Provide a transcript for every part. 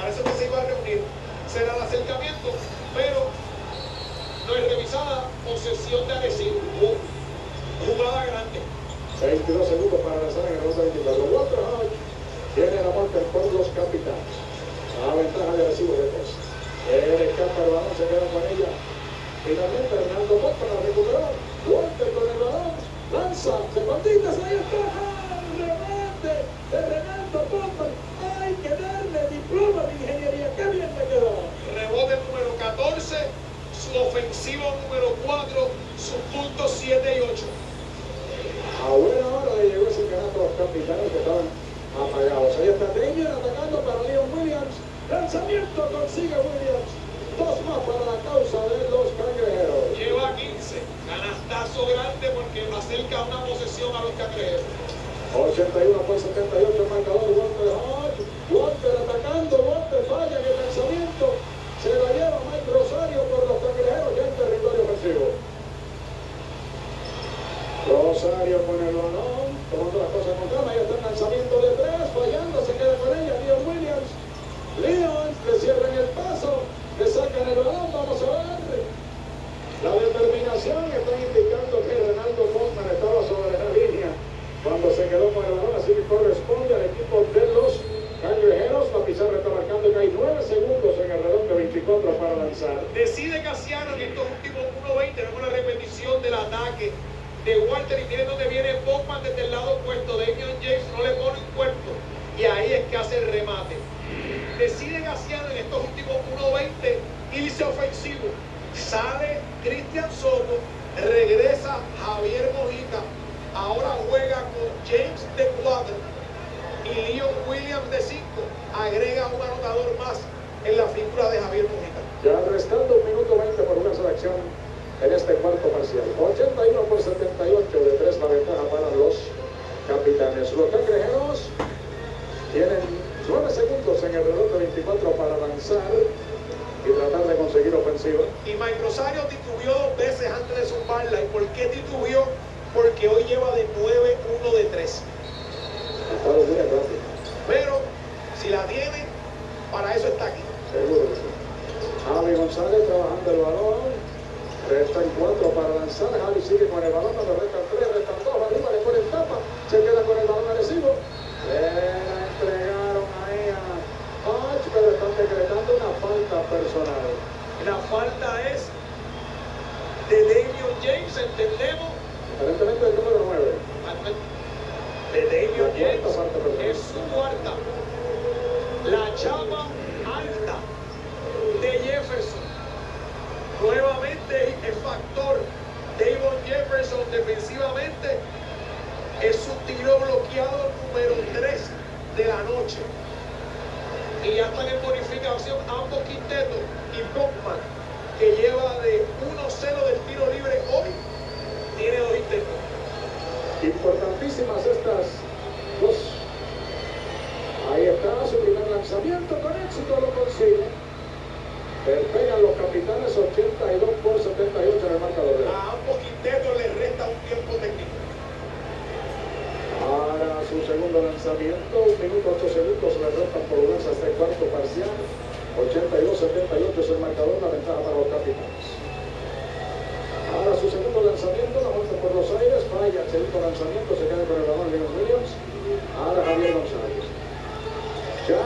parece que se iba a reunir. Será el acercamiento, pero no es revisada. Posesión de Arecibo. Jugada grande. 22 segundos para lanzar en el ronda 24. Walter tiene la marca por los capitanes. A ventaja de Arecibo de 3. El escapa el balón, se queda con ella. Finalmente Hernando Pop para recuperar. Walter con el balón. Lanza, se patitas, ahí está. Remate de Hernando Pop. Hay que darle diploma de ingeniería. Qué bien le quedó. Rebote número 14. Su ofensivo número 4. Sus puntos 7 y 8. A buena hora le llegó ese que estaban apagados. Ahí está Danger atacando para Leon Williams. Lanzamiento consigue Williams. Dos más para la causa de los cangrejeros. Lleva 15. Canastazo grande porque acerca una posesión a los cangrejeros. 81 por 78 el marcador Walter Hodge. Walter atacando, Walter falla en el lanzamiento. Se la lleva Mike Rosario por los cangrejeros ya en territorio ofensivo. Rosario con el balón, tomando las cosas con calma. Ahí está el lanzamiento de tres, fallando, se queda con ella. Leon Williams. Leon le cierran el paso, le sacan el balón. Vamos a ver. La determinación está indicando que Renaldo Postman estaba sobre la línea cuando se quedó con el balón, así que corresponde al equipo de los cangrejeros. La pizarra está marcando que hay 9 segundos en el reloj de 24 para lanzar. Decide Casiano en estos últimos 1.20. Vemos la repetición del ataque de Walter y miren dónde viene Bowman desde el lado opuesto. Damian James no le pone un cuerpo y ahí es que hace el remate. Decide Casiano en estos últimos 1.20 irse ofensivo. Sale Cristian Soto, regresa Javier Mojica. Ahora juega con James de 4 y Leon Williams de 5. Agrega un anotador más en la figura de Javier Mojica. Ya restando un minuto 20 por una selección en este cuarto parcial. 81 por 78 de 3 la ventaja para los capitanes. Los cangrejeros tienen 9 segundos en el reloj de 24 para avanzar y tratar de conseguir ofensiva. Y Mike Rosario titubió dos veces antes de zumbarla. ¿Y por qué titubió? Porque hoy lleva de 9-1 de 3. Está los días rápido. Pero si la tiene, para eso está aquí. Seguro que sí. Javi González trabajando el balón. Restan cuatro para lanzar. Javi sigue con el balón. Cuando restan tres, restan dos. Arriba le ponen tapa. Se queda con el balón agresivo. Le la entregaron ahí a Hodge, pero están decretando una falta personal. La falta es de Damian James, entendemos. Aparentemente el número 9. De cuarta James es su cuarta. La chapa alta de Jefferson. Nuevamente el factor Davon Jefferson defensivamente es su tiro bloqueado número 3 de la noche. Y ya están en bonificación ambos quintetos y Bachman, que lleva de 1-0 del tiro libre hoy, tiene. Importantísimas estas dos. Ahí está su primer lanzamiento. Con éxito lo consigue. Pegan los capitanes 82 por 78 en el marcador. A ambos quintetos les resta un tiempo técnico. Para su segundo lanzamiento, un minuto 8 segundos le restan por un hasta el cuarto parcial. 82-78 es el marcador, la ventaja para los capitanes. Ahora su segundo lanzamiento, la vuelta por los aires, segundo lanzamiento, se queda con el balón Leon Williams. Ahora Javier González. Ya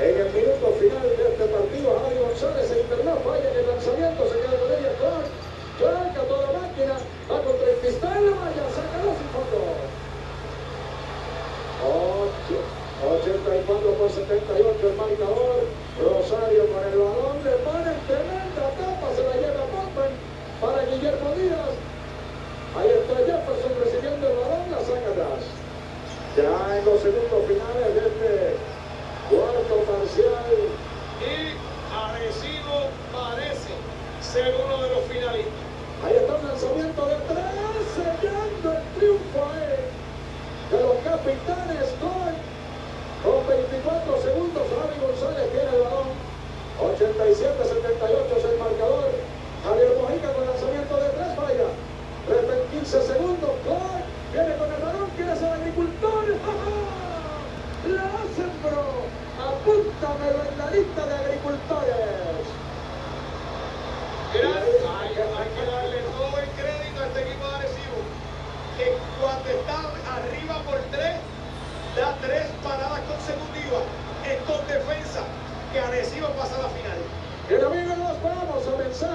en el minuto final de este partido, Javier González se internó, falla en el lanzamiento, se queda con ella Clark. Clark a toda máquina, va contra el pistón, la valla, sácalo sin fondo. 84 por 78 el marcador. Rosario con el balón, le ponen tremenda tapa, se la lleva Botman para Guillermo Díaz. Ahí está Jefferson recibiendo el balón, la saca atrás. Ya en los segundos finales de este cuarto parcial, Y Arecibo parece ser uno de los finalistas. ahí está un lanzamiento de tres, sellando el triunfo ahí de los capitanes Clark. Con 24 segundos, Javi González tiene el balón. 87-78 es el marcador. Javier Mojica con lanzamiento de tres falla. Restan 15 segundos. Clark viene con el balón. Quiere ser agricultor. ¡Ja, ja! La sembró. Apúntamelo en la lista de agricultores. Hay, hay que darle todo el crédito a este equipo de Arecibo, que cuando está arriba por tres, da tres paradas consecutivas en con defensa, que Arecibo pasa a la final. Bien amigos, nos vamos a vencer